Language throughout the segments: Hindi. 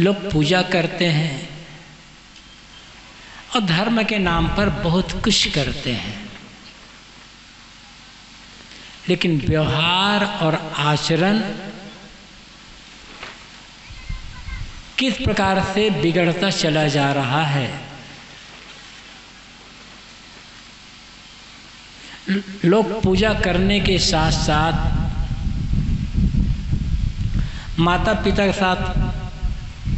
लोग पूजा करते हैं और धर्म के नाम पर बहुत कुछ करते हैं। लेकिन व्यवहार और आचरण किस प्रकार से बिगड़ता चला जा रहा है? लोग पूजा करने के साथ साथ माता पिता के साथ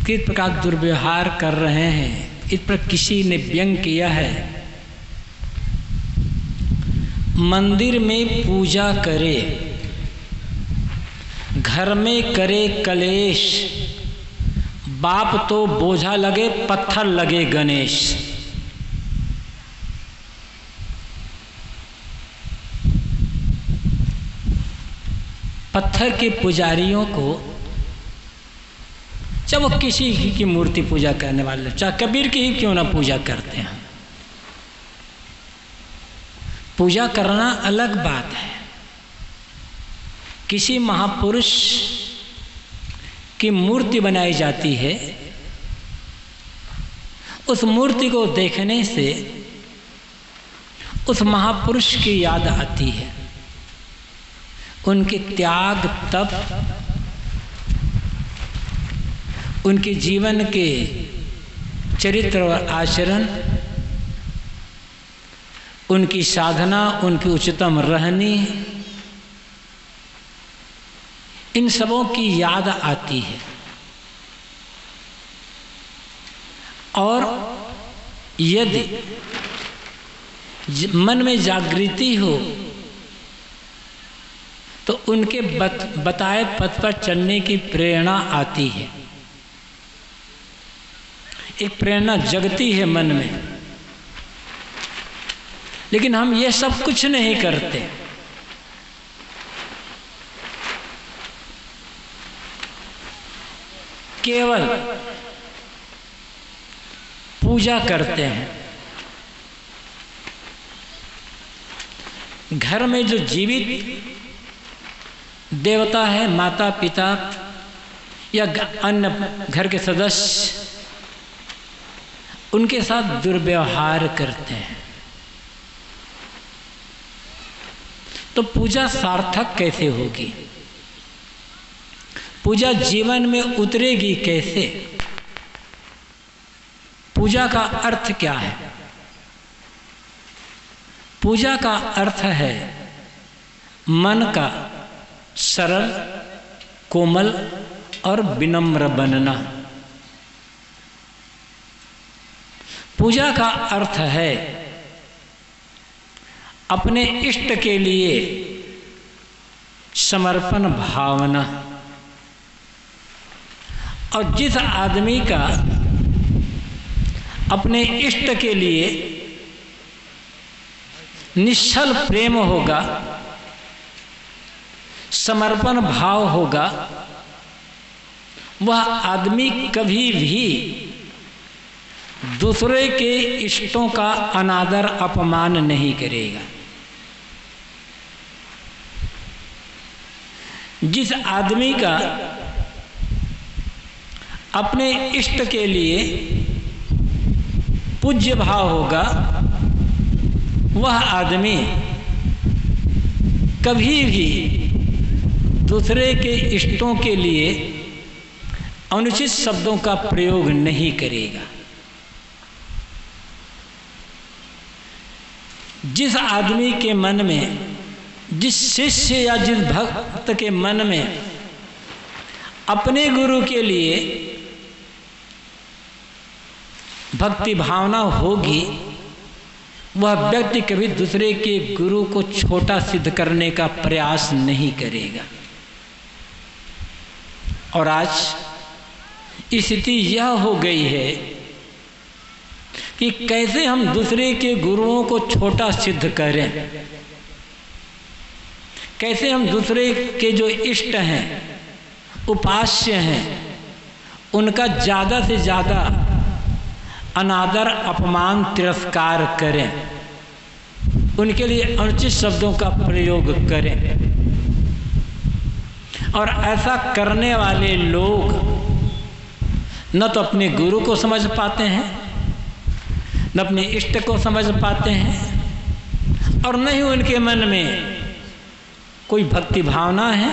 किस प्रकार दुर्व्यवहार कर रहे हैं। इस पर किसी ने व्यंग किया है। मंदिर में पूजा करे, घर में करे कलेश, बाप तो बोझा लगे, पत्थर लगे गणेश। पत्थर के पुजारियों को चाहे वो किसी की मूर्ति पूजा करने वाले चाहे कबीर की ही क्यों ना पूजा करते हैं? पूजा करना अलग बात है। किसी महापुरुष की मूर्ति बनाई जाती है, उस मूर्ति को देखने से उस महापुरुष की याद आती है। उनके त्याग तप उनके जीवन के चरित्र और आचरण उनकी साधना उनकी उच्चतम रहनी इन सबों की याद आती है। और यदि मन में जागृति हो तो उनके बत, बताए पथ पर चलने की प्रेरणा आती है। एक प्रेरणा जगती है मन में। लेकिन हम ये सब कुछ नहीं करते। केवल पूजा करते हैं। घर में जो जीवित देवता है माता पिता या अन्य घर के सदस्य उनके साथ दुर्व्यवहार करते हैं। तो पूजा सार्थक कैसे होगी? पूजा जीवन में उतरेगी कैसे? पूजा का अर्थ क्या है? पूजा का अर्थ है मन का सरल, कोमल और विनम्र बनना। पूजा का अर्थ है अपने इष्ट के लिए समर्पण भावना। और जिस आदमी का अपने इष्ट के लिए निश्चल प्रेम होगा, समर्पण भाव होगा, वह आदमी कभी भी दूसरे के इष्टों का अनादर अपमान नहीं करेगा। जिस आदमी का अपने इष्ट के लिए पूज्य भाव होगा, वह आदमी कभी भी दूसरे के इष्टों के लिए अनुचित शब्दों का प्रयोग नहीं करेगा। जिस आदमी के मन में, जिस शिष्य या जिस भक्त के मन में, अपने गुरु के लिए भक्ति भावना होगी, वह व्यक्ति कभी दूसरे के गुरु को छोटा सिद्ध करने का प्रयास नहीं करेगा। और आज स्थिति यह हो गई है कि कैसे हम दूसरे के गुरुओं को छोटा सिद्ध करें? कैसे हम दूसरे के जो इष्ट हैं, उपास्य हैं, उनका ज़्यादा से ज़्यादा अनादर, अपमान, तिरस्कार करें? उनके लिए अनुचित शब्दों का प्रयोग करें। और ऐसा करने वाले लोग न तो अपने गुरु को समझ पाते हैं न अपने इष्ट को समझ पाते हैं और न ही उनके मन में कोई भक्ति भावना है,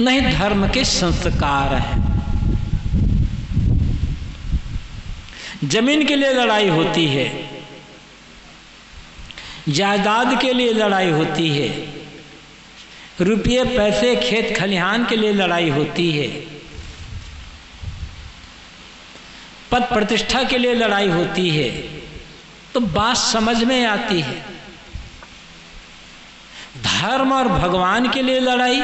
न ही धर्म के संस्कार है। ज़मीन के लिए लड़ाई होती है, जायदाद के लिए लड़ाई होती है, रुपये, पैसे, खेत खलिहान के लिए लड़ाई होती है, पद प्रतिष्ठा के लिए लड़ाई होती है। तो बात समझ में आती है। धर्म और भगवान के लिए लड़ाई।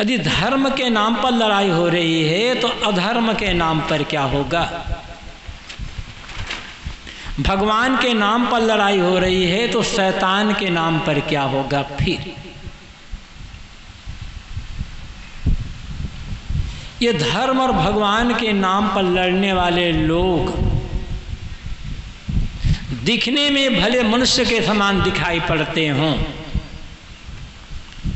यदि धर्म के नाम पर लड़ाई हो रही है तो अधर्म के नाम पर क्या होगा? भगवान के नाम पर लड़ाई हो रही है तो शैतान के नाम पर क्या होगा फिर? ये धर्म और भगवान के नाम पर लड़ने वाले लोग दिखने में भले मनुष्य के समान दिखाई पड़ते हों,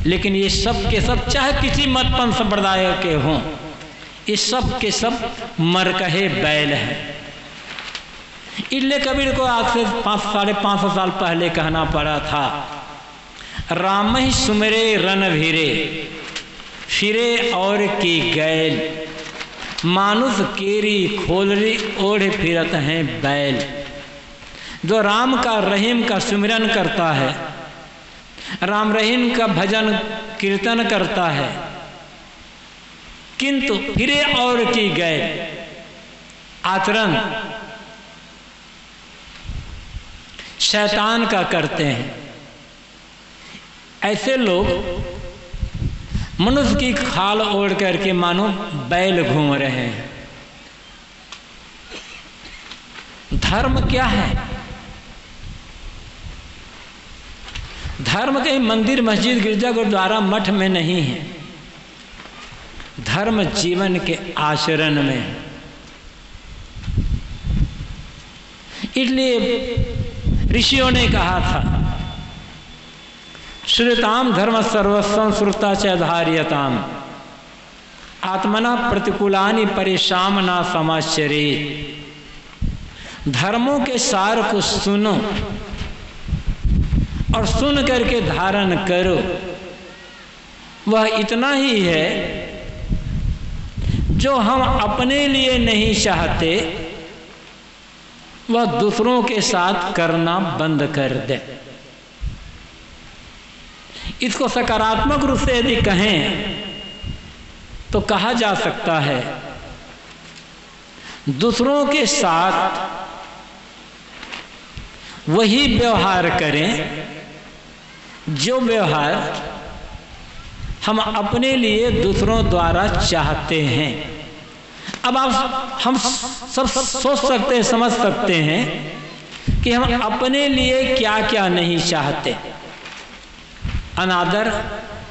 लेकिन ये सब के सब चाहे किसी मतपन संप्रदाय के हों ये सब के सब मरकहे बैल हैं। इल्ले कबीर को आज से पाँच, साढ़े पाँच सौ साल पहले कहना पड़ा था, राम ही सुमरे रन भीरे फिरे और की गैल। मानुष केरी खोलरी ओढ़ फिरत हैं बैल। जो राम का रहीम का सुमिरन करता है, राम रहीम का भजन कीर्तन करता है। किंतु फिरे और की गए आचरण शैतान का करते हैं। ऐसे लोग मनुष्य की खाल ओढ़ करके मानो बैल घूम रहे हैं। धर्म क्या है? धर्म कहीं मंदिर, मस्जिद, गिरजा, गुरुद्वारा मठ में नहीं है। धर्म जीवन के आचरण में। इसलिए ऋषियों ने कहा था श्रुताम धर्म सर्वस्व श्रुता चार्यताम आत्मना प्रतिकूलानि परेशान ना समाचरे धर्मों के सार को सुनो और सुन करके धारण करो। वह इतना ही है जो हम अपने लिए नहीं चाहते, वह दूसरों के साथ करना बंद कर दे। इसको सकारात्मक रूप से यदि कहें तो कहा जा सकता है, दूसरों के साथ वही व्यवहार करें, जो व्यवहार हम अपने लिए दूसरों द्वारा चाहते हैं। अब आप, हम सब सोच सकते हैं, समझ सकते हैं कि हम अपने लिए क्या क्या नहीं चाहते। अनादर,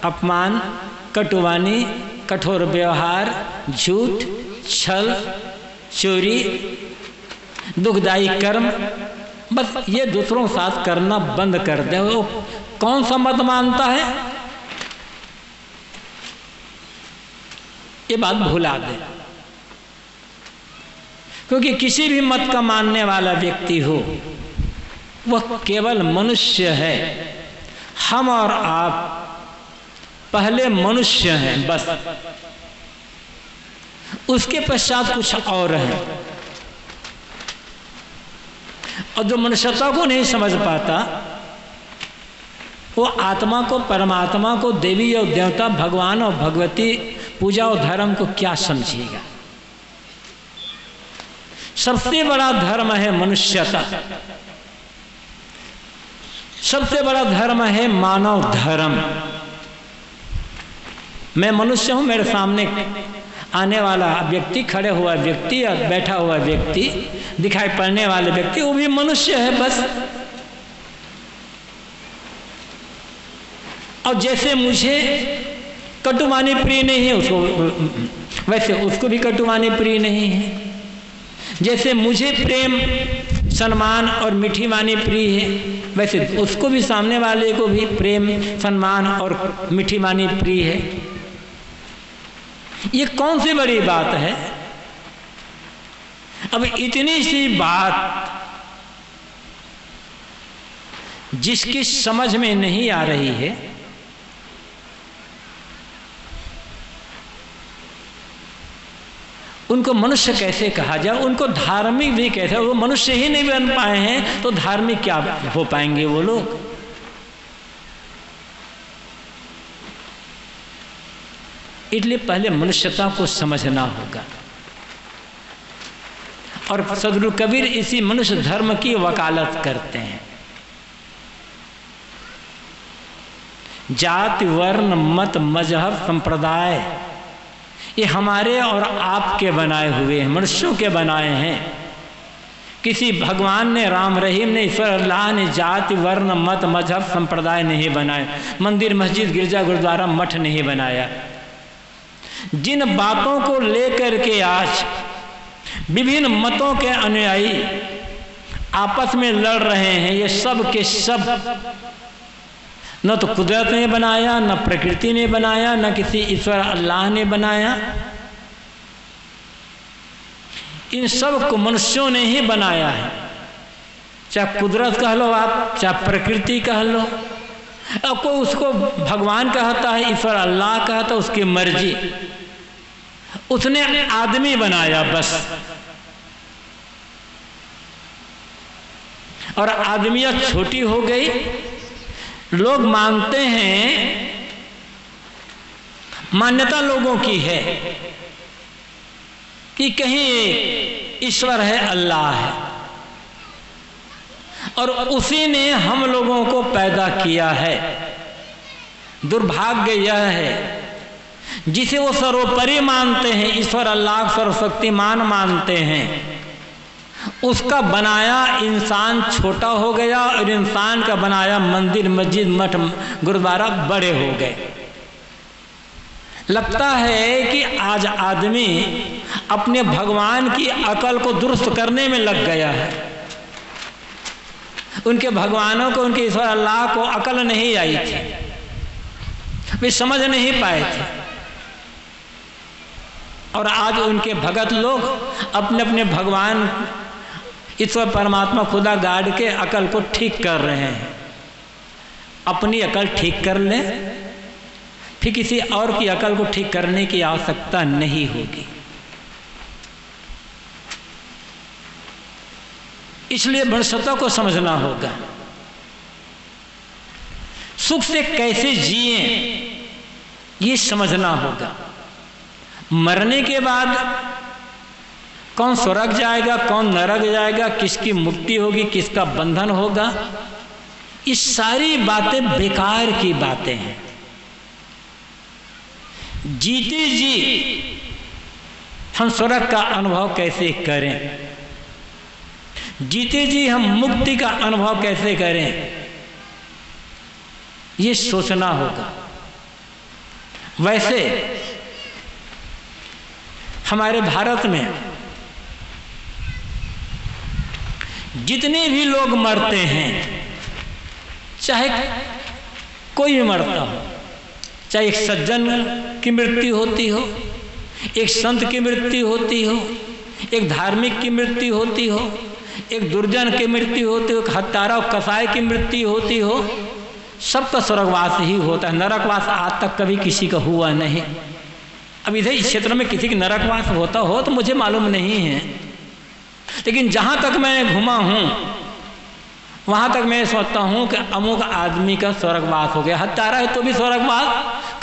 अपमान, कटुवानी, कठोर व्यवहार, झूठ, छल, चोरी, दुखदायी कर्म। बस ये दूसरों साथ करना बंद कर दे। वो कौन सा मत मानता है? ये बात भुला दे। क्योंकि किसी भी मत का मानने वाला व्यक्ति हो, वह केवल मनुष्य है। हम और आप पहले मनुष्य हैं, बस। उसके पश्चात कुछ और है। और जो मनुष्यता को नहीं समझ पाता, वो आत्मा को, परमात्मा को, देवी और देवता, भगवान और भगवती, पूजा और धर्म को क्या समझेगा? सबसे बड़ा धर्म है मनुष्यता। सबसे बड़ा धर्म है मानव धर्म। मैं मनुष्य हूँ, मेरे सामने आने वाला व्यक्ति, खड़े हुआ व्यक्ति या बैठा हुआ व्यक्ति, दिखाई पड़ने वाले व्यक्ति, वो भी मनुष्य है बस। और जैसे मुझे कटुवानी प्रिय नहीं है, उसको, वैसे उसको भी कटुवानी प्रिय नहीं है। जैसे मुझे प्रेम, सम्मान और मीठी वाणी प्रिय है वैसे उसको भी सामने वाले को भी प्रेम, सम्मान और मिठी मानी प्रिय है। ये कौन सी बड़ी बात है? अब इतनी सी बात जिसकी समझ में नहीं आ रही है उनको मनुष्य कैसे कहा जाए? उनको धार्मिक भी कैसे वो मनुष्य ही नहीं बन पाए हैं तो धार्मिक क्या हो पाएँगे वो लोग? इसलिए पहले मनुष्यता को समझना होगा। और सदगुरु कबीर इसी मनुष्य धर्म की वकालत करते हैं। जाति, वर्ण, मत, मज़हब, संप्रदाय ये हमारे और आपके बनाए हुए हैं, मनुष्यों के बनाए हैं। किसी भगवान ने, राम रहीम ने, ईश्वर अल्लाह ने, जाति, वर्ण, मत, मज़हब, संप्रदाय नहीं बनाए। मंदिर, मस्जिद, गिरजा, गुरुद्वारा, मठ नहीं बनाया। जिन बातों को लेकर के आज विभिन्न मतों के अनुयायी आपस में लड़ रहे हैं, ये सब के सब न तो कुदरत ने बनाया, न प्रकृति ने बनाया, न किसी ईश्वर अल्लाह ने बनाया। इन सबको मनुष्यों ने ही बनाया है। चाहे कुदरत कह लो आप, चाहे प्रकृति कह लो। अब कोई उसको भगवान कहता है, ईश्वर अल्लाह कहता है, उसकी मर्ज़ी। उसने आदमी बनाया बस। और आदमियत छोटी हो गई लोग मानते हैं मान्यता लोगों की है कि कहीं ईश्वर है, अल्लाह है। और उसी ने हम लोगों को पैदा किया है। दुर्भाग्य यह है, जिसे वो सर्वोपरि मानते हैं, ईश्वर अल्लाह सर्वशक्तिमान मानते हैं। उसका बनाया इंसान छोटा हो गया और इंसान का बनाया मंदिर, मस्जिद, मठ, गुरुद्वारा बड़े हो गए। लगता है कि आज आदमी अपने भगवान की अकल को दुरुस्त करने में लग गया है। उनके भगवानों को, उनके ईश्वर अल्लाह को अकल नहीं आई थी। वे समझ नहीं पाए थे। और आज उनके भगत लोग अपने अपने भगवान ईश्वर परमात्मा खुदा गाड़ के अकल को ठीक कर रहे हैं। अपनी अकल ठीक कर ले, फिर किसी और की अकल को ठीक करने की आवश्यकता नहीं होगी। इसलिए मनुष्यता को समझना होगा। सुख से कैसे जिए, ये समझना होगा। मरने के बाद कौन स्वर्ग जाएगा, कौन नरक जाएगा, किसकी मुक्ति होगी, किसका बंधन होगा? ये सारी बातें बेकार की बातें हैं। जीते जी, हम स्वर्ग का अनुभव कैसे करें? जीते जी, हम मुक्ति का अनुभव कैसे करें? ये सोचना होगा। वैसे, हमारे भारत में जितने भी लोग मरते हैं, चाहे कोई भी मरता हो, चाहे एक सज्जन की मृत्यु होती हो, एक संत की मृत्यु होती हो, एक धार्मिक की मृत्यु होती हो, एक दुर्जन की मृत्यु होती हो, एक हत्यारा और कसाई की मृत्यु होती हो सबका स्वर्गवास ही होता है। नरकवास आज तक कभी किसी का हुआ नहीं। अब इधर इस क्षेत्र में किसी की नरकवास होता हो तो मुझे मालूम नहीं है। लेकिन जहाँ तक मैं घुमा हूँ, वहाँ तक मैं सोचता हूँ कि अमुक आदमी का स्वर्गवास हो गया। हत्यारा है तो भी स्वर्गवास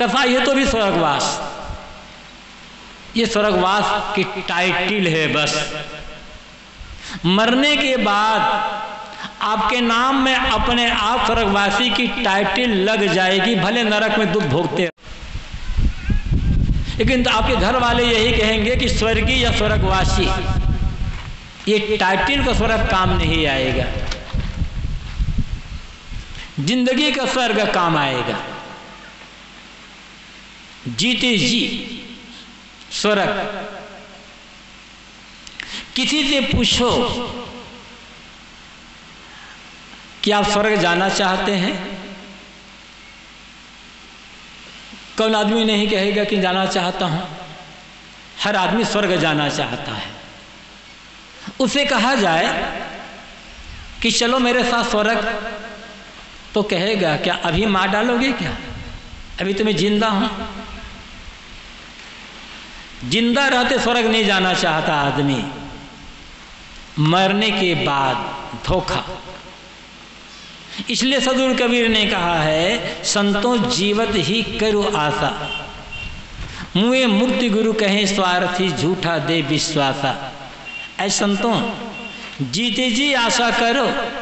कसाई है तो भी स्वर्गवास। ये स्वर्गवास की टाइटिल है बस। मरने के बाद आपके नाम में अपने आप स्वर्गवासी की टाइटिल लग जाएगी, भले नरक में दुख भोगते लेकिन तो आपके घर वाले यही कहेंगे कि स्वर्गीय या स्वर्गवासी। ये टाइटिल का स्वर्ग काम नहीं आएगा। ज़िंदगी का स्वर्ग काम आएगा। जीते जी स्वर्ग किसी से पूछो कि आप स्वर्ग जाना चाहते हैं? कौन आदमी नहीं कहेगा कि जाना चाहता हूँ? हर आदमी स्वर्ग जाना चाहता है। उसे कहा जाए कि चलो मेरे साथ स्वर्ग। तो कहेगा, क्या अभी मार डालोगे क्या? अभी तुम्हें ज़िंदा हूँ। ज़िंदा रहते स्वर्ग नहीं जाना चाहता आदमी। मरने के बाद धोखा। इसलिए सदुर कबीर ने कहा है, संतों, जीवत ही करो आशा। मुए मुक्ति गुरु कहें, स्वार्थी झूठा दे विश्वासा। ऐसे संतों, जीते जी आशा करो।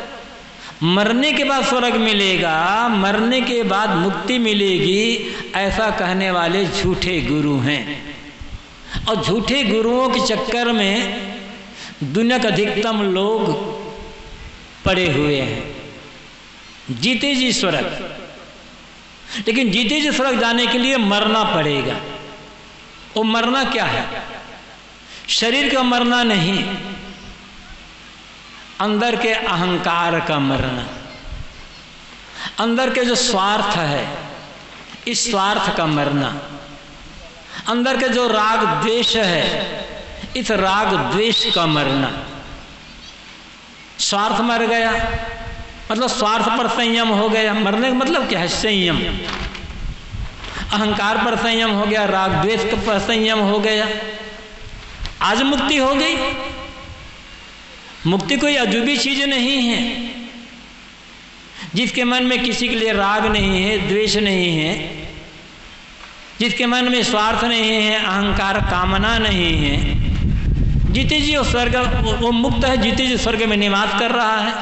मरने के बाद स्वर्ग मिलेगा, मरने के बाद मुक्ति मिलेगी, ऐसा कहने वाले झूठे गुरु हैं। और झूठे गुरुओं के चक्कर में दुनिया का अधिकतम लोग पड़े हुए हैं। जीते जी स्वर्ग। लेकिन जीते जी स्वर्ग जाने के लिए मरना पड़ेगा। वो मरना क्या है? शरीर का मरना नहीं, अंदर के अहंकार का मरना। अंदर के जो स्वार्थ है, इस स्वार्थ का मरना। अंदर के जो राग द्वेष है, इस राग द्वेष का मरना। स्वार्थ मर गया मतलब स्वार्थ पर संयम हो गया। मरने का मतलब क्या है? संयम। अहंकार पर संयम हो गया, राग द्वेष पर संयम हो गया। आज मुक्ति हो गई। मुक्ति कोई अजूबी चीज़ नहीं है। जिसके मन में किसी के लिए राग नहीं है, द्वेष नहीं है, जिसके मन में स्वार्थ नहीं है, अहंकार कामना नहीं है जीते जी वो स्वर्ग, वो मुक्त है जीते जी स्वर्ग में निवास कर रहा है।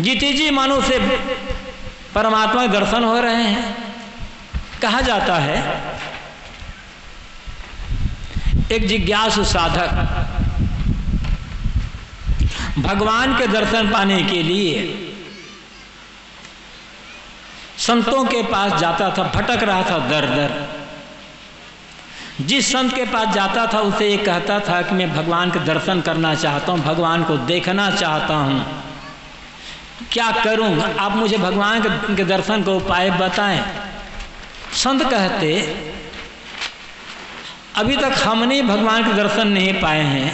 जीते जी मानो से परमात्मा दर्शन हो रहे हैं। कहा जाता है एक जिज्ञासु साधक। भगवान के दर्शन पाने के लिए संतों के पास जाता था, भटक रहा था दर दर। जिस संत के पास जाता था, उसे ये कहता था कि मैं भगवान के दर्शन करना चाहता हूँ, भगवान को देखना चाहता हूँ। क्या करूँ? आप मुझे भगवान के दर्शन का उपाय बताएँ। संत कहते अभी तक हमने भगवान के दर्शन नहीं पाए हैं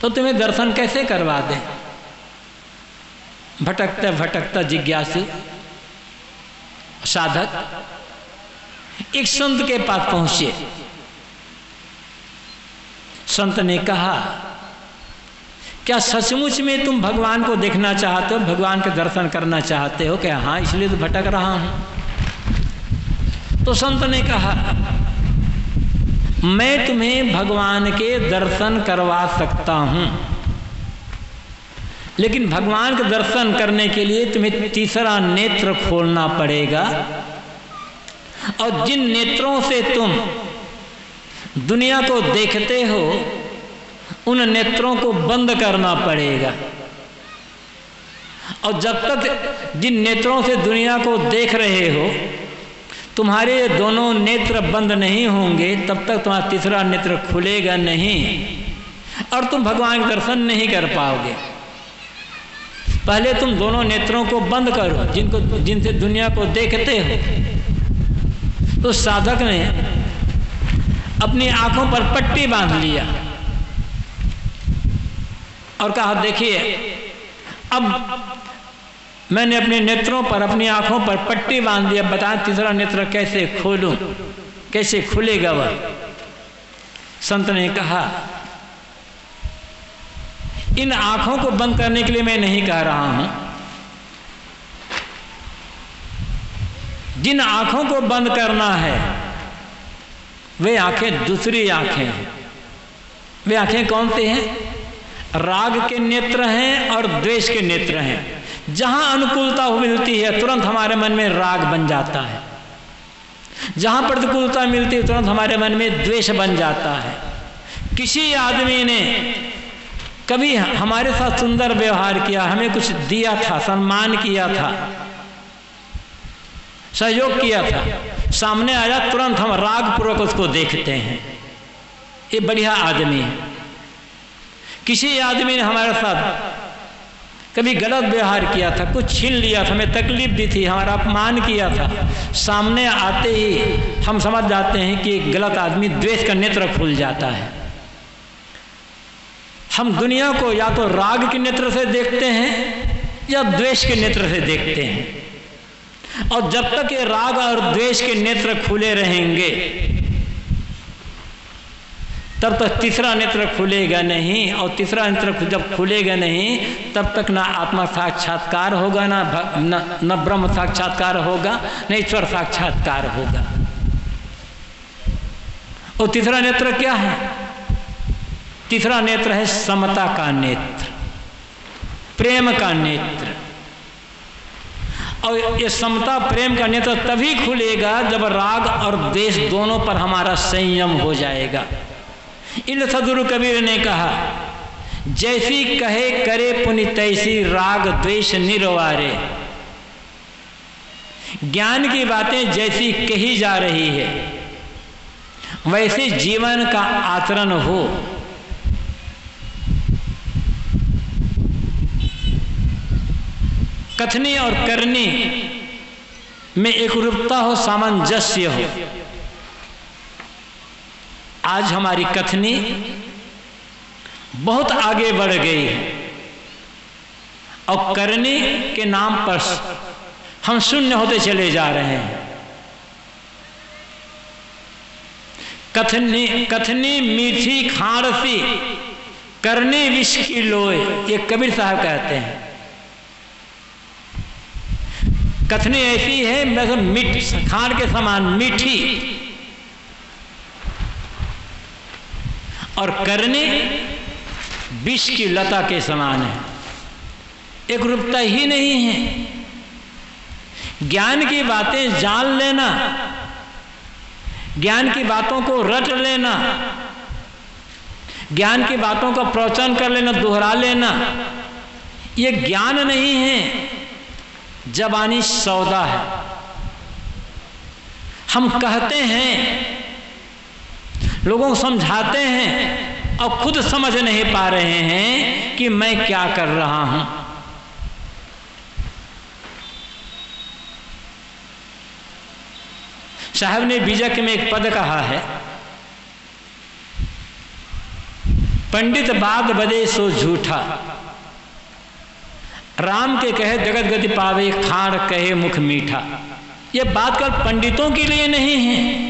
तो तुम्हें दर्शन कैसे करवा दें? भटकता भटकता जिज्ञासु, साधक, एक संत के पास पहुँचे। संत ने कहा, क्या सचमुच में तुम भगवान को देखना चाहते हो, भगवान के दर्शन करना चाहते हो? क्या हाँ इसलिए तो भटक रहा हूँ। तो संत ने कहा मैं तुम्हें भगवान के दर्शन करवा सकता हूँ। लेकिन भगवान के दर्शन करने के लिए तुम्हें तीसरा नेत्र खोलना पड़ेगा। और जिन नेत्रों से तुम दुनिया को देखते हो, उन नेत्रों को बंद करना पड़ेगा। और जब तक जिन नेत्रों से दुनिया को देख रहे हो तुम्हारे दोनों नेत्र बंद नहीं होंगे, तब तक तुम्हारा तीसरा नेत्र खुलेगा नहीं। और तुम भगवान के दर्शन नहीं कर पाओगे। पहले तुम दोनों नेत्रों को बंद करो, जिनको, जिनसे दुनिया को देखते हो। तो साधक ने अपनी आँखों पर पट्टी बाँध लिया और कहा, देखिए, अब मैंने अपने नेत्रों पर, अपनी आँखों पर पट्टी बाँध दिया बता तीसरा नेत्र कैसे खोलूं? कैसे खुलेगा वह? संत ने कहा, इन आँखों को बंद करने के लिए मैं नहीं कह रहा हूँ। जिन आँखों को बंद करना है, वे आँखें दूसरी आँखें हैं। वे आँखें कौन सी हैं? राग के नेत्र हैं और द्वेष के नेत्र हैं। जहाँ अनुकूलता मिलती है, तुरंत हमारे मन में राग बन जाता है। जहाँ प्रतिकूलता मिलती है, तुरंत हमारे मन में द्वेष बन जाता है। किसी आदमी ने कभी हमारे साथ सुंदर व्यवहार किया, हमें कुछ दिया था, सम्मान किया था, सहयोग किया था, सामने आया, तुरंत हम राग पूर्वक उसको देखते हैं। ये बढ़िया आदमी है। किसी आदमी ने हमारे साथ कभी गलत व्यवहार किया था, कुछ छीन लिया था, हमें तकलीफ़ दी थी, हमारा अपमान किया था। सामने आते ही हम समझ जाते हैं कि गलत आदमी द्वेष का नेत्र खुल जाता है। हम दुनिया को या तो राग के नेत्र से देखते हैं या द्वेष के नेत्र से देखते हैं। और जब तक ये राग और द्वेष के नेत्र खुले रहेंगे तब तक तीसरा नेत्र खुलेगा नहीं और तीसरा नेत्र जब खुलेगा नहीं तब तक ना आत्मा साक्षात्कार होगा ना न, ब्रह्म साक्षात्कार होगा न ईश्वर साक्षात्कार होगा। और तीसरा नेत्र क्या है? तीसरा नेत्र है समता का नेत्र प्रेम का नेत्र। और ये समता प्रेम का नेत्र तभी खुलेगा जब राग और द्वेष दोनों पर हमारा संयम हो जाएगा। इन सदुरु कबीर ने कहा, जैसी कहे करे पुनि तैसी राग द्वेष निरवारे। ज्ञान की बातें जैसी कही जा रही है, वैसे जीवन का आचरण हो। कथनी और करनी में एक रूपता हो, सामंजस्य हो। आज हमारी कथनी बहुत आगे बढ़ गई है। और करनी के नाम पर हम शून्य होते चले जा रहे हैं। कथनी कथनी मीठी खारसी करने विष की लोए ये कबीर साहब कहते हैं। कथनी ऐसी है मतलब मीठ खान के समान मीठी और करने विष की लता के समान है। एक रूपता ही नहीं है। ज्ञान की बातें जान लेना, ज्ञान की बातों को रट लेना, ज्ञान की बातों का प्रवचन कर लेना, दोहरा लेना, ये ज्ञान नहीं है। जबानी सौदा है। हम कहते हैं लोगों को समझाते हैं और खुद समझ नहीं पा रहे हैं कि मैं क्या कर रहा हूँ। साहब ने बीजक में एक पद कहा है, पंडित बाद बदे सो झूठा। राम के कहे जगत गति पावे खार कहे मुख मीठा। ये बात कर पंडितों के लिए नहीं है।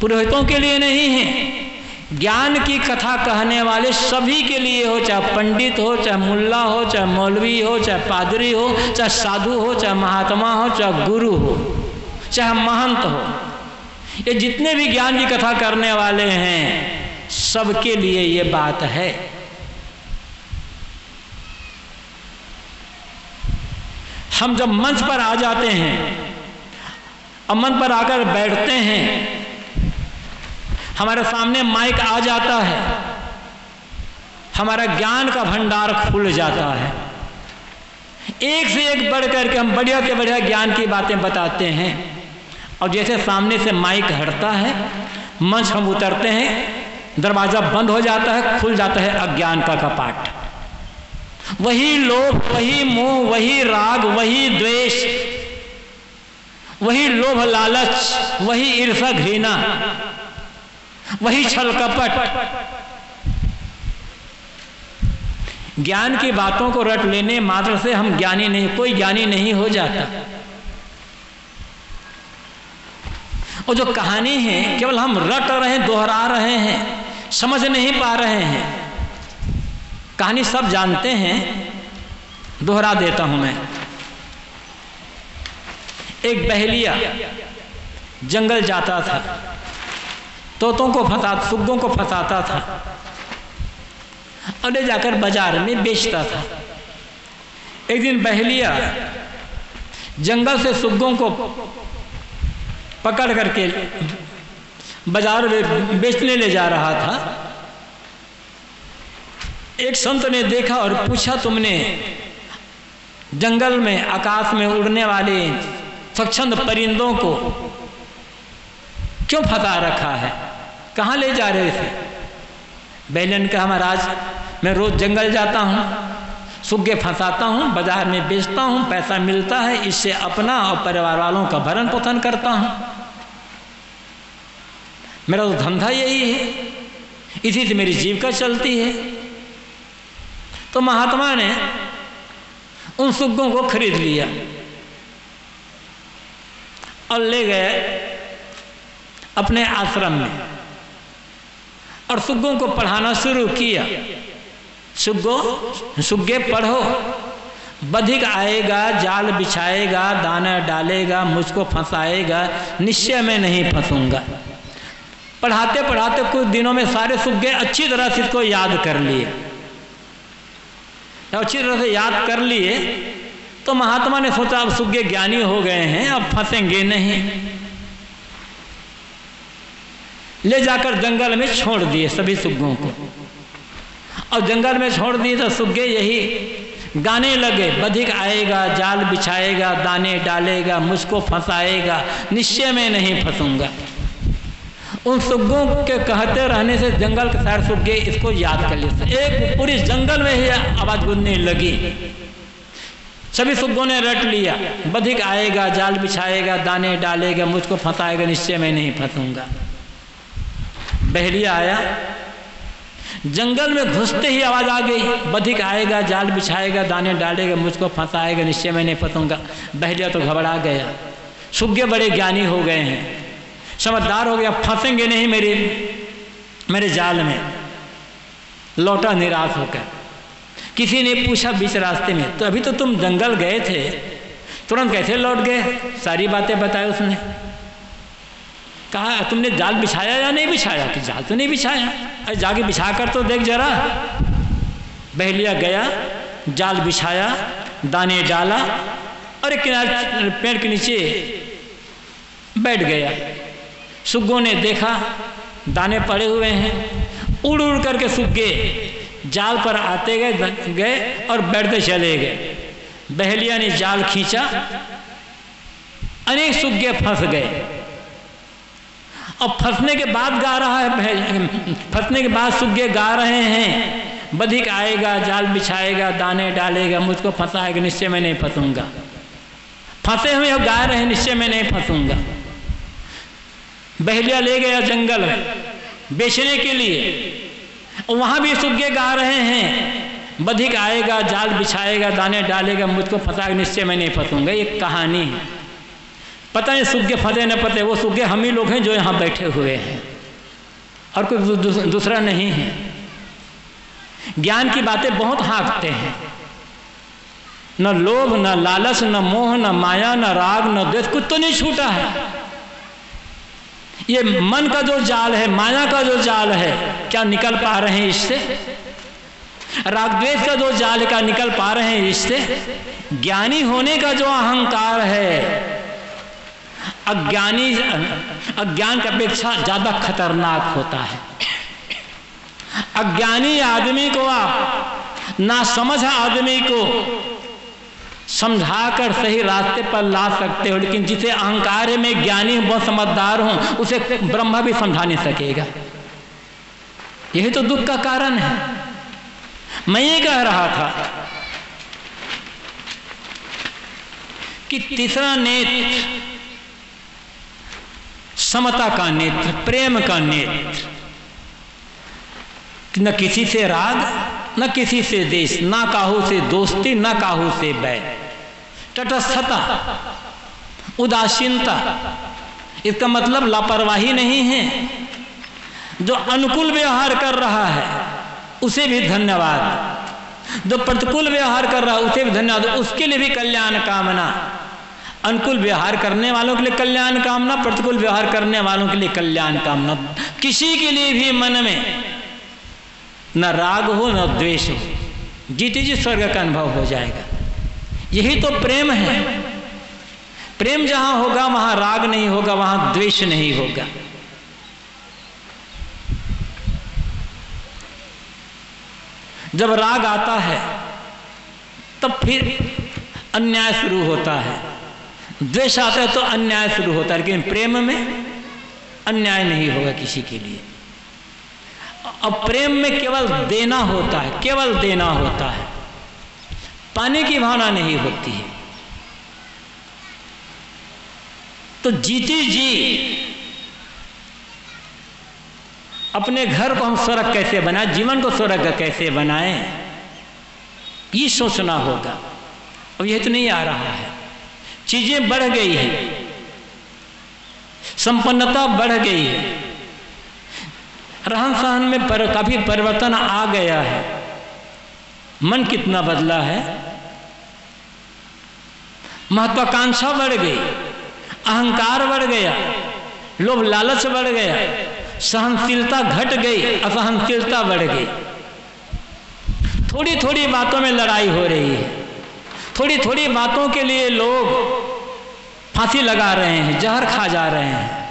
पुरोहितों के लिए नहीं है। ज्ञान की कथा कहने वाले सभी के लिए हो, चाहे पंडित हो, चाहे मुल्ला हो, चाहे मौलवी हो, चाहे पादरी हो, चाहे साधु हो, चाहे महात्मा हो, चाहे गुरु हो, चाहे महंत हो। ये जितने भी ज्ञान की कथा करने वाले हैं, सबके लिए ये बात है। हम जब मंच पर आ जाते हैं और मंच पर आकर बैठते हैं हमारे सामने माइक आ जाता है। हमारा ज्ञान का भंडार खुल जाता है। एक से एक बढ़ करके हम बढ़िया के बढ़िया ज्ञान की बातें बताते हैं। और जैसे सामने से माइक हटता है, मंच हम उतरते हैं, दरवाज़ा बंद हो जाता है, खुल जाता है अज्ञान का कपाट। वही लोभ, वही मोह, वही राग, वही द्वेष, वही लोभ लालच, वही ईर्षा घृणा वही छल कपट। ज्ञान की बातों को रट लेने मात्र से हम ज्ञानी नहीं, कोई ज्ञानी नहीं हो जाता। और जो कहानी है, केवल हम रट रहे हैं, दोहरा रहे हैं, समझ नहीं पा रहे हैं। कहानी सब जानते हैं, दोहरा देता हूँ मैं। एक बहलिया, जंगल जाता था। तोतों को फंसा सुग्गों को फंसाता था। और ले जाकर बाज़ार में बेचता था। एक दिन बहलिया जंगल से सुग्गों को पकड़ करके बाज़ार में बेचने ले जा रहा था। एक संत ने देखा और पूछा, तुमने जंगल में, आकाश में उड़ने वाले स्वच्छंद परिंदों को क्यों फंसा रखा है? कहाँ ले जा रहे थे? बैलन कहा महाराज मैं रोज जंगल जाता हूँ, सुग्गे फंसाता हूँ, बाज़ार में बेचता हूँ, पैसा मिलता है, इससे अपना और परिवार वालों का भरण पोषण करता हूँ। मेरा तो धंधा यही है, इसी से मेरी जीविका चलती है। तो महात्मा ने उन सुग्गों को खरीद लिया और ले गए अपने आश्रम में। और सुग्गों को पढ़ाना शुरू किया। सुग्गो, सुग्गे पढ़ो। बधिक आएगा, जाल बिछाएगा, दाना डालेगा, मुझको फंसाएगा, निश्चय में नहीं फंसूँगा। पढ़ाते पढ़ाते कुछ दिनों में सारे सुग्गे अच्छी तरह से इसको याद कर लिए। अच्छी तरह से याद कर लिए तो महात्मा ने सोचा, अब सुग्गे ज्ञानी हो गए हैं, अब फंसेंगे नहीं। ले जाकर जंगल में छोड़ दिए सभी सुग्गों को। और जंगल में छोड़ दिए तो सुग्गे यही गाने लगे, बधिक आएगा, जाल बिछाएगा, दाने डालेगा, मुझको फंसाएगा, निश्चय में नहीं फंसूँगा। उन सुग्गों के कहते रहने से जंगल के सारे सुग्गे इसको याद कर लिए एक पूरी जंगल में ही आवाज़ गूंजने लगी। सभी सुग्गों ने रट लिया। बधिक आएगा, जाल बिछाएगा, दाने डालेगा, मुझको फंसाएगा, निश्चय में नहीं फंसूँगा। बहलिया आया। जंगल में घुसते ही आवाज़ आ गई, बधिक आएगा, जाल बिछाएगा, दाने डालेगा, मुझको फंसाएगा, निश्चय में नहीं फंसूँगा। बहलिया तो घबरा गया। सुग्गे बड़े ज्ञानी हो गए हैं। समझदार हो गया, फंसेंगे नहीं मेरे मेरे जाल में। लौटा निराश होकर। किसी ने पूछा बीच रास्ते में तो अभी तो तुम जंगल गए थे? तुरंत कैसे लौट गए। सारी बातें बताए उसने। कहा, तुमने जाल बिछाया या नहीं बिछाया? कि जाल तो नहीं बिछाया। अरे, जाके बिछा कर तो देख जरा। बहलिया गया, जाल बिछाया, दाने डाला एक किनारे, पेड़ के नीचे बैठ गया। सुग्गों ने देखा, दाने पड़े हुए हैं। उड़ उड़ करके सुग्गे जाल पर आते गए गए और बैठते चले गए। बहलिया ने जाल खींचा। अनेक सुग्गे फंस गए। और फंसने के बाद गा रहा है फंसने के बाद सुग्गे गा रहे हैं। बधिक आएगा, जाल बिछाएगा, दाने डालेगा, मुझको फंसाएगा, निश्चय में नहीं फंसूँगा। फंसे हुए गा रहे हैं, निश्चय में नहीं फंसूँगा। बहलिया ले गया जंगल, बेचने के लिए। वहाँ भी सुग्गे गा रहे हैं। बधिक आएगा, जाल बिछाएगा, दाने डालेगा, मुझको फंसाएगा, निश्चय में नहीं फंसूँगा। ये कहानी है। पता नहीं सुग्गे फंसे न पते, वो सुग्गे हम ही लोग हैं जो यहाँ बैठे हुए हैं। और कोई दूसरा नहीं है। ज्ञान की बातें बहुत हाँकते हैं। न लोभ, न लालच न मोह, न माया, न राग, न द्वेष, कुछ तो नहीं छूटा है। ये मन का जो जाल है, माया का जो जाल है, क्या निकल पा रहे हैं इससे? राग द्वेष का जो जाल का निकल पा रहे हैं इससे? ज्ञानी होने का जो अहंकार है अज्ञानी, अज्ञान की अपेक्षा ज़्यादा खतरनाक होता है। अज्ञानी आदमी को आप ना समझ आदमी को समझाकर सही रास्ते पर ला सकते हो, लेकिन जिसे अहंकार मैं ज्ञानी हूँ, बहुत समझदार हूँ, उसे ब्रह्मा भी समझा नहीं सकेगा। यही तो दुख का कारण है। मैं ये कह रहा था कि तीसरा नेत्र समता का नेत्र, प्रेम का नेत्र। न किसी से राग, न किसी से देश, ना काहू से दोस्ती, न काहू से बैर। तटस्थता, उदासीनता, इसका मतलब लापरवाही नहीं है। जो अनुकूल व्यवहार कर रहा है, उसे भी धन्यवाद। जो प्रतिकूल व्यवहार कर रहा है, उसे भी धन्यवाद। उसके लिए भी कल्याण कामना। अनुकूल व्यवहार करने वालों के लिए कल्याण कामना, प्रतिकूल व्यवहार करने वालों के लिए कल्याण कामना। किसी के लिए भी मन में न राग हो, न द्वेष हो जीते जी स्वर्ग का अनुभव हो जाएगा। यही तो प्रेम है। प्रेम जहाँ होगा, वहाँ राग नहीं होगा, वहाँ द्वेष नहीं होगा। जब राग आता है, तब फिर अन्याय शुरू होता है। द्वेष आता है तो अन्याय शुरू होता है, लेकिन प्रेम में अन्याय नहीं होगा किसी के लिए। अब प्रेम में केवल देना होता है, केवल देना होता है। पाने की भावना नहीं होती है। तो जीते जी, अपने घर को हम स्वर्ग कैसे बनाए, जीवन को स्वर्ग कैसे बनाए, ये सोचना होगा। अब यह तो नहीं आ रहा है। चीज़ें बढ़ गई है। संपन्नता बढ़ गई है। रहन सहन में पर, काफ़ी परिवर्तन आ गया है। मन कितना बदला है? महत्वाकांक्षा बढ़ गई। अहंकार बढ़ गया। लोभ लालच बढ़ गया। सहनशीलता घट गई। असहनशीलता बढ़ गई। थोड़ी थोड़ी बातों में लड़ाई हो रही है। थोड़ी थोड़ी बातों के लिए लोग फांसी लगा रहे हैं, जहर खा जा रहे हैं।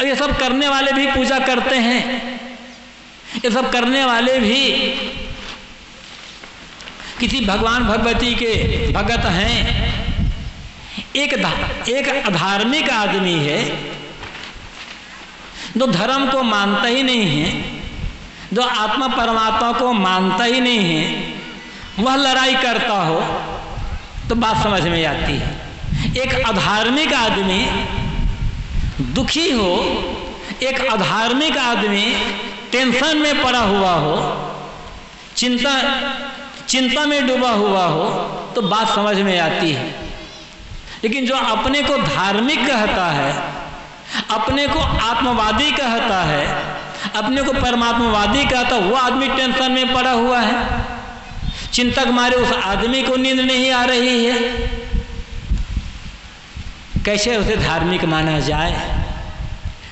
ये सब करने वाले भी पूजा करते हैं। ये सब करने वाले भी किसी भगवान भगवती के भगत हैं। एक एक अधार्मिक आदमी है, जो धर्म को मानता ही नहीं है, जो आत्मा परमात्मा को मानता ही नहीं है। वह लड़ाई करता हो तो बात समझ में आती है। एक अधार्मिक आदमी दुखी हो, एक अधार्मिक आदमी टेंशन में पड़ा हुआ हो, चिंता चिंता में डूबा हुआ हो तो बात समझ में आती है। लेकिन जो अपने को धार्मिक कहता है, अपने को आत्मवादी कहता है, अपने को परमात्मवादी कहता वो आदमी टेंशन में पड़ा हुआ है। चिंतक मारे उस आदमी को नींद नहीं आ रही है। कैसे उसे धार्मिक माना जाए?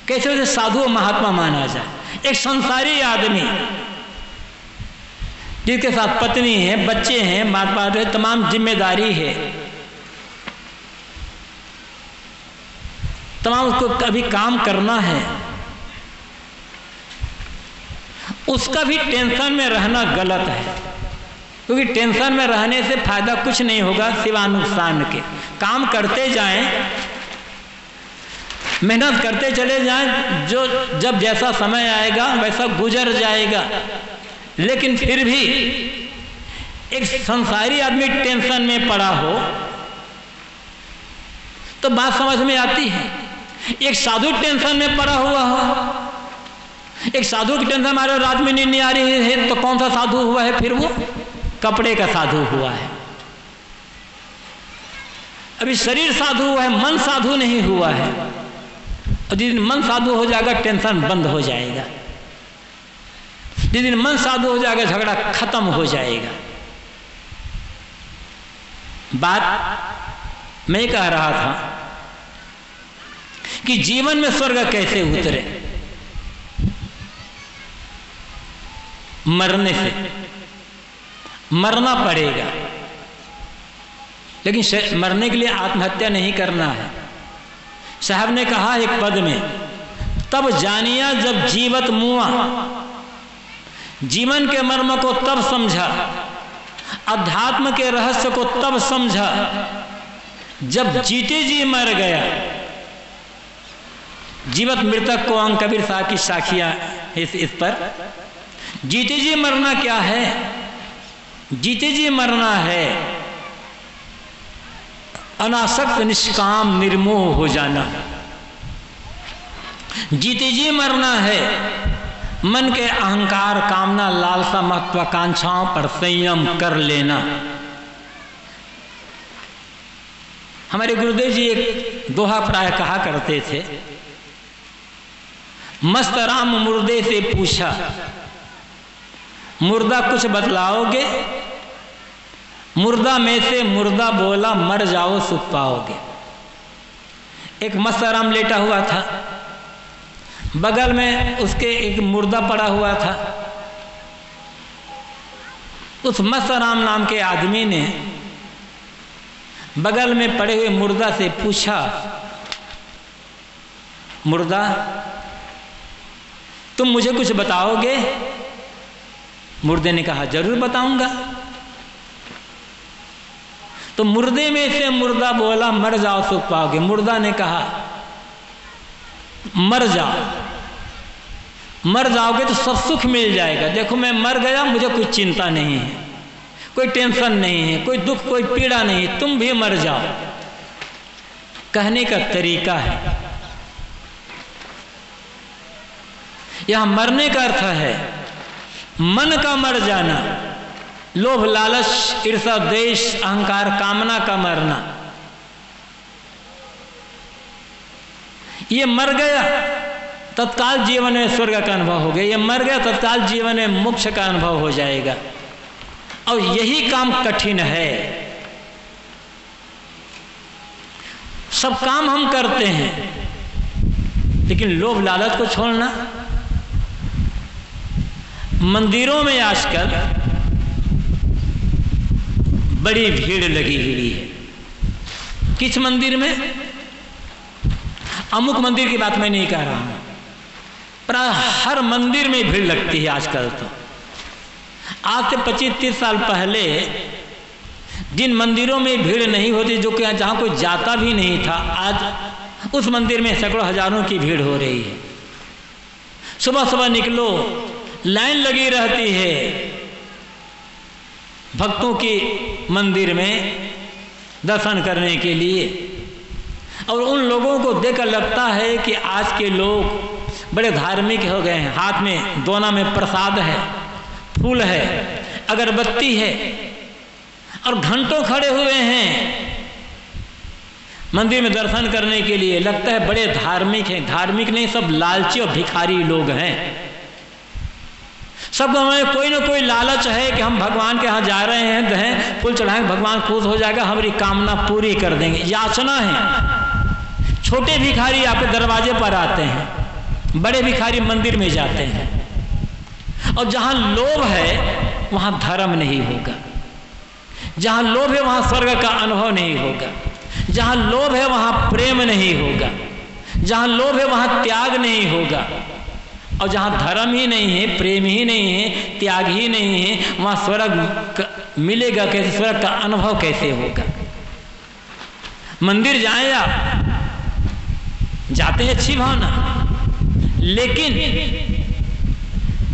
कैसे उसे साधु महात्मा माना जाए? एक संसारी आदमी, जिसके साथ पत्नी है, बच्चे हैं माता पिता तमाम ज़िम्मेदारी है, तमाम उसको कभी काम करना है, उसका भी टेंशन में रहना गलत है। क्योंकि टेंशन में रहने से फ़ायदा कुछ नहीं होगा सिवा नुकसान के। काम करते जाएँ, मेहनत करते चले जाएँ, जो, जब जैसा समय आएगा, वैसा गुजर जाएगा। लेकिन फिर भी एक संसारी आदमी टेंशन में पड़ा हो तो बात समझ में आती है। एक साधु टेंशन में पड़ा हुआ हो, एक साधु की टेंशन हमारे रात में नींद नहीं आ रही है तो कौन सा साधु हुआ है फिर वो? कपड़े का साधु हुआ है। अभी शरीर साधु हुआ है, मन साधु नहीं हुआ है। और जिस दिन मन साधु हो जाएगा, टेंशन बंद हो जाएगा। जिस दिन मन साधु हो जाएगा, झगड़ा खत्म हो जाएगा। बात मैं कह रहा था कि जीवन में स्वर्ग कैसे उतरे? मरने से। मरना पड़ेगा। लेकिन मरने के लिए आत्महत्या नहीं करना है। साहब ने कहा एक पद में तब जानिया जब जीवत मुआ। जीवन के मर्म को तब समझा अध्यात्म के रहस्य को तब समझा जब जीते जी मर गया। जीवत मृतक को अंग कबीर साहब की साखियाँ इस, इस पर। जीते जी मरना क्या है? जीते जी मरना है। अनासक्त, निष्काम, निर्मोह हो जाना। जीते जी मरना है। मन के अहंकार, कामना, लालसा, महत्वाकांक्षाओं पर संयम कर लेना। हमारे गुरुदेव जी एक दोहा प्राय कहा करते थे। मस्त राम मुर्दे से पूछा, मुर्दा कुछ बतलाओगे? मुर्दा में से मुर्दा बोला, मर जाओ, सुख पाओगे। एक मस्तराम लेटा हुआ था। बगल में उसके एक मुर्दा पड़ा हुआ था। उस मस्तराम नाम के आदमी ने बगल में पड़े हुए मुर्दा से पूछा, मुर्दा, तुम मुझे कुछ बताओगे? मुर्दे ने कहा, ज़रूर बताऊँगा। तो मुर्दे में से मुर्दा बोला, मर जाओ सुख पाओगे। मुर्दा ने कहा, मर जाओ। मर जाओगे तो सब सुख मिल जाएगा। देखो, मैं मर गया, मुझे कुछ चिंता नहीं है, कोई टेंशन नहीं है, कोई दुख, कोई पीड़ा नहीं तुम भी मर जाओ। कहने का तरीका है। यह मरने का अर्थ है, मन का मर जाना। लोभ, लालच ईर्षा देश अहंकार, कामना का मरना। ये मर गया, तत्काल जीवन में स्वर्ग का अनुभव हो गया। ये मर गया, तत्काल जीवन में मोक्ष का अनुभव हो जाएगा। और यही काम कठिन है। सब काम हम करते हैं, लेकिन लोभ, लालच को छोड़ना। मंदिरों में आजकल बड़ी भीड़ लगी हुई है। किस मंदिर में? अमुक मंदिर की बात मैं नहीं कह रहा हूँ। पर हर मंदिर में भीड़ लगती है आजकल तो। आज से पच्चीस तीस साल पहले जिन मंदिरों में भीड़ नहीं होती, जो कि जहाँ कोई जाता भी नहीं था, आज उस मंदिर में सैकड़ों हज़ारों की भीड़ हो रही है। सुबह सुबह निकलो, लाइन लगी रहती है। भक्तों के मंदिर में दर्शन करने के लिए। और उन लोगों को देखकर लगता है कि आज के लोग बड़े धार्मिक हो गए हैं। हाथ में दोना में प्रसाद है, फूल है, अगरबत्ती है, और घंटों खड़े हुए हैं। मंदिर में दर्शन करने के लिए लगता है बड़े धार्मिक हैं। धार्मिक नहीं, सब लालची और भिखारी लोग हैं। सब हमें कोई ना कोई लालच है कि हम भगवान के यहाँ जा रहे हैं दहें फूल चढ़ाएँगे भगवान खुश हो जाएगा हमारी कामना पूरी कर देंगे। याचना है। छोटे भिखारी आपके दरवाजे पर आते हैं, बड़े भिखारी मंदिर में जाते हैं, और जहाँ लोभ है, वहाँ धर्म नहीं होगा। जहाँ लोभ है, वहाँ स्वर्ग का अनुभव नहीं होगा। जहाँ लोभ है, वहाँ प्रेम नहीं होगा। जहाँ लोभ है, वहाँ त्याग नहीं होगा। और जहाँ धर्म ही नहीं है, प्रेम ही नहीं है, त्याग ही नहीं है, वहाँ स्वर्ग मिलेगा कैसे? स्वर्ग का अनुभव कैसे होगा? मंदिर जाए आप। जाते हैं अच्छी भावना। लेकिन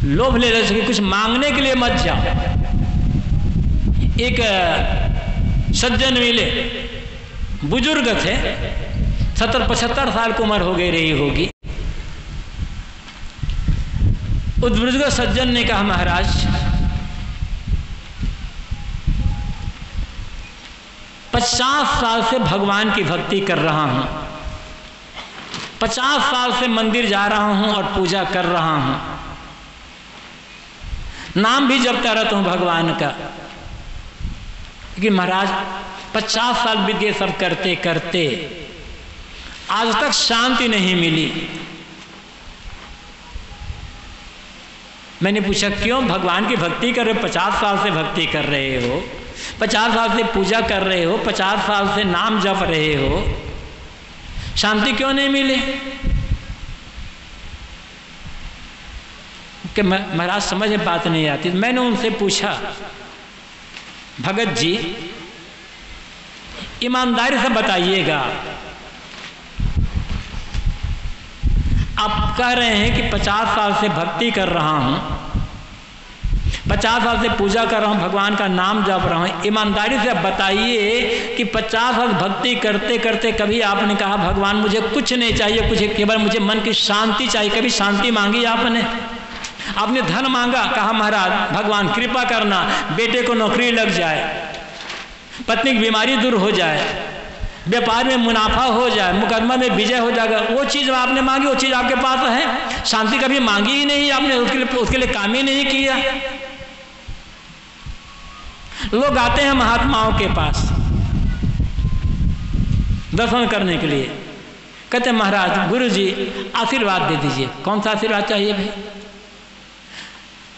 लोभ ले रहे कुछ मांगने के लिए मत जाओ। एक सज्जन मिले। बुज़ुर्ग थे। सत्तर पचहत्तर साल की उम्र हो गई रही होगी। बुज़ुर्ग सज्जन ने कहा, महाराज, पचास साल से भगवान की भक्ति कर रहा हूँ। पचास साल से मंदिर जा रहा हूँ और पूजा कर रहा हूँ। नाम भी जपता रहता हूँ भगवान का। कि महाराज, पचास साल गए सब करते करते आज तक शांति नहीं मिली। मैंने पूछा, क्यों भगवान की भक्ति कर रहे हो? पचास साल से भक्ति कर रहे हो। पचास साल से पूजा कर रहे हो, पचास साल से नाम जप रहे हो। शांति क्यों नहीं मिली? कि महाराज, समझ में बात नहीं आती। मैंने उनसे पूछा, भगत जी, ईमानदारी से बताइएगा। आप कह रहे हैं कि पचास साल से भक्ति कर रहा हूँ, पचास साल से पूजा कर रहा हूँ, भगवान का नाम जप रहा हूँ। ईमानदारी से आप बताइए कि पचास साल भक्ति करते करते कभी आपने कहा, भगवान मुझे कुछ नहीं चाहिए, कुछ केवल मुझे मन की शांति चाहिए, कभी शांति मांगी आपने? आपने धन मांगा, कहा महाराज, भगवान कृपा करना, बेटे को नौकरी लग जाए, पत्नी की बीमारी दूर हो जाए। व्यापार में मुनाफा हो जाए, मुकदमा में विजय हो जाएगा, वो चीज़ आपने मांगी, वो चीज़ आपके पास है। शांति कभी मांगी ही नहीं, आपने उसके लिए उसके लिए काम ही नहीं किया। लोग आते हैं महात्माओं के पास, दर्शन करने के लिए। कहते महाराज गुरु जी आशीर्वाद दे दीजिए। कौन सा आशीर्वाद चाहिए भाई?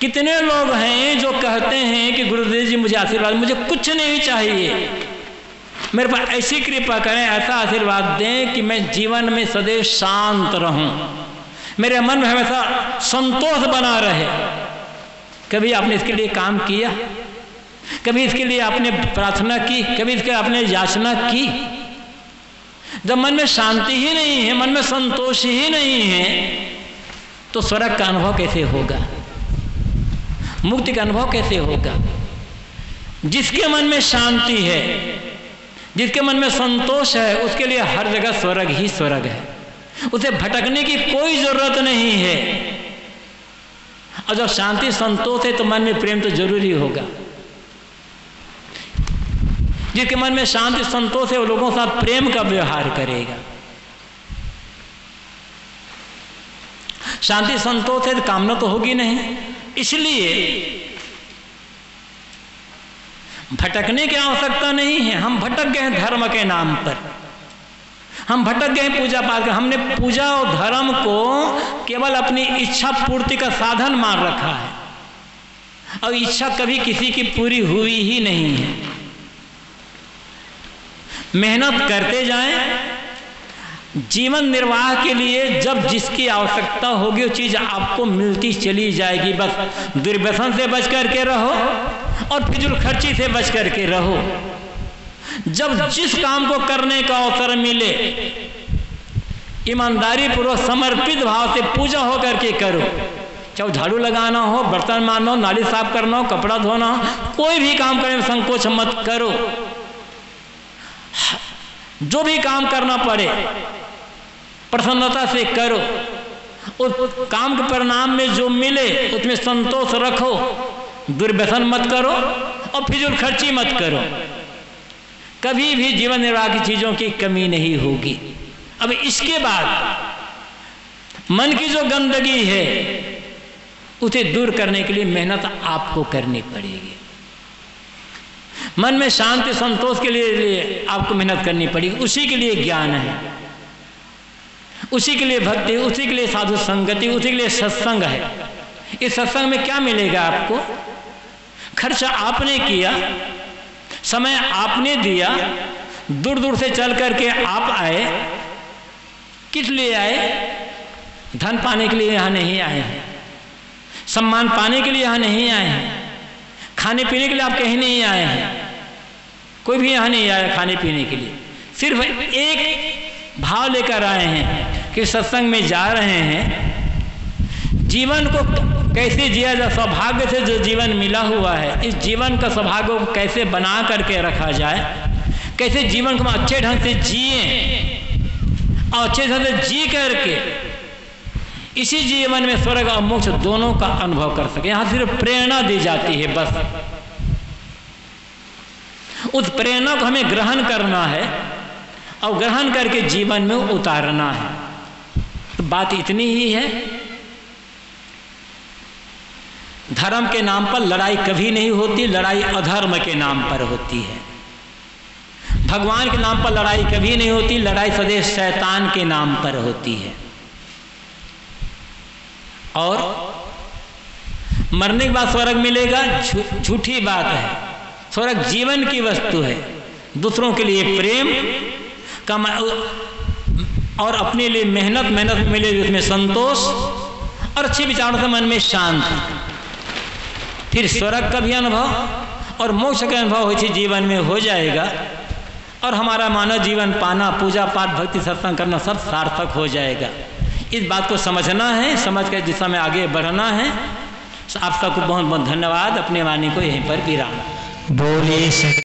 कितने लोग हैं जो कहते हैं कि गुरुदेव जी, मुझे आशीर्वाद, मुझे कुछ नहीं चाहिए। मेरे पास ऐसी कृपा करें, ऐसा आशीर्वाद दें कि मैं जीवन में सदैव शांत रहूँ। मेरे मन में हमेशा संतोष बना रहे। कभी आपने इसके लिए काम किया? कभी इसके लिए आपने प्रार्थना की? कभी इसके आपने याचना की? जब मन में शांति ही नहीं है, मन में संतोष ही नहीं है तो स्वर्ग का अनुभव कैसे होगा? मुक्ति का अनुभव कैसे होगा? जिसके मन में शांति है जिसके मन में संतोष है, उसके लिए हर जगह स्वर्ग ही स्वर्ग है। उसे भटकने की कोई ज़रूरत नहीं है। और जब शांति, संतोष है तो मन में प्रेम तो ज़रूरी होगा। जिसके मन में शांति, संतोष है, वो लोगों के साथ प्रेम का व्यवहार करेगा। शांति, संतोष है तो कामना तो होगी नहीं। इसलिए भटकने की आवश्यकता नहीं है। हम भटक गए धर्म के नाम पर। हम भटक गए पूजा पाठ कर। हमने पूजा और धर्म को केवल अपनी इच्छा पूर्ति का साधन मान रखा है। और इच्छा कभी किसी की पूरी हुई ही नहीं है। मेहनत करते जाएँ जीवन निर्वाह के लिए जब जिसकी आवश्यकता होगी वो चीज़ आपको मिलती चली जाएगी, बस दुर्व्यसन से बच करके रहो और फिजुल खर्ची से बच करके रहो। जब जिस काम को करने का अवसर मिले, ईमानदारी पूर्वक, समर्पित भाव से पूजा हो करके करो। चाहे झाड़ू लगाना हो, बर्तन मारना हो, नाली साफ़ करना हो, कपड़ा धोना हो, कोई भी काम करने में संकोच मत करो। जो भी काम करना पड़े प्रसन्नता से करो। उस काम के परिणाम में जो मिले, उसमें संतोष रखो। दुर्व्यसन मत करो और फिजूल खर्ची मत करो। कभी भी जीवन निर्वाह की चीज़ों की कमी नहीं होगी। अब इसके बाद मन की जो गंदगी है, उसे दूर करने के लिए मेहनत आपको करनी पड़ेगी। मन में शांति, संतोष के लिए आपको मेहनत करनी पड़ेगी। उसी के लिए ज्ञान है। उसी के लिए भक्ति, उसी के लिए साधु संगति, उसी के लिए सत्संग है। इस सत्संग में क्या मिलेगा आपको? खर्च आपने किया, समय आपने दिया दूर दूर से चल करके आप आए। किस लिए आए? धन पाने के लिए यहाँ नहीं आए हैं। सम्मान पाने के लिए यहाँ नहीं आए हैं। खाने पीने के लिए आप कहीं नहीं आए हैं। कोई भी यहाँ नहीं आया खाने पीने के लिए। सिर्फ़ एक भाव लेकर आए हैं कि सत्संग में जा रहे हैं। जीवन को कैसे जिया जाए सौभाग्य से जो जीवन मिला हुआ है, इस जीवन का सौभाग्य को कैसे बना करके रखा जाए, कैसे जीवन को अच्छे ढंग से जिए और अच्छे ढंग से जी करके इसी जीवन में स्वर्ग और मोक्ष दोनों का अनुभव कर सके। यहाँ सिर्फ़ प्रेरणा दी जाती है बस। उस प्रेरणा को हमें ग्रहण करना है। और ग्रहण करके जीवन में उतारना है। तो बात इतनी ही है। धर्म के नाम पर लड़ाई कभी नहीं होती लड़ाई अधर्म के नाम पर होती है। भगवान के नाम पर लड़ाई कभी नहीं होती लड़ाई सदैव शैतान के नाम पर होती है। और मरने के बाद स्वर्ग मिलेगा झूठी जु, बात है। स्वर्ग जीवन की वस्तु है। दूसरों के लिए प्रेम कम और अपने लिए मेहनत मेहनत मिले उसमें संतोष और अच्छे विचारों से मन में शांति। फिर स्वर्ग का भी अनुभव और मोक्ष का अनुभव हो जीवन में हो जाएगा और हमारा मानव जीवन, पाना, पूजा पाठ, भक्ति, सत्संग करना सब सार्थक हो जाएगा। इस बात को समझना है, समझ कर जिस समय आगे बढ़ना है, आप सबको बहुत बहुत धन्यवाद। अपने वाणी को यहीं पर विराम। बोले